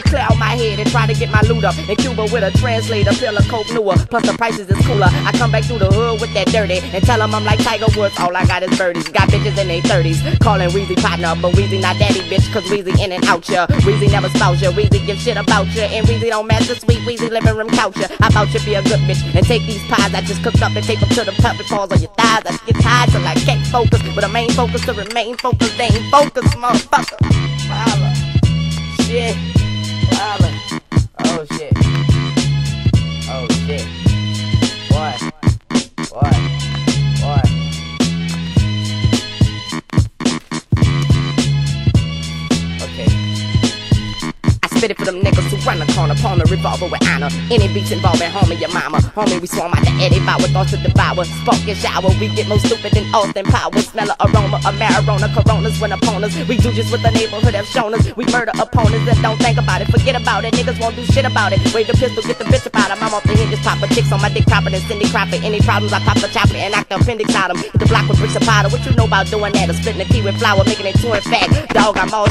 clear out my head and try to get my loot up. In Cuba with a translator, pill of coke newer, plus the prices is cooler. I come back through the hood with that dirty and tell them I'm like Tiger Woods. All I got is birdies. Got bitches in their 30s, calling Weezy partner, but Weezy not daddy bitch, cause Weezy in and out ya. Weezy never spout ya, Weezy give shit about ya, and Weezy don't match the sweet Weezy living room couch ya. How about you be a good bitch and take these pies I just cooked up and tape them to the puppet paws on your thighs. I get tired till I can't focus, but the main focus to remain focused. They ain't focused, motherfucker. Holla. Spit it for them niggas who run the corner, pawn the revolver with honor. Any beats involving homie, your mama. Homie, we swarm out the Eddie Bauer, thoughts to devour. Spark and shower, we get more stupid than Austin Powers. Smell of aroma of marijuana, coronas when opponents. We do just what the neighborhood have shown us. We murder opponents and don't think about it. Forget about it, niggas won't do shit about it. Wave the pistol, get the bitch about him. I'm off the hinges, pop a chicks on my dick proper than Cindy Crawford. Any problems, I pop a chopper and knock the appendix out. Hit the block with bricks of powder. What you know about doing that? A splitting the key with flour, making it two and fat. Dog, I'm all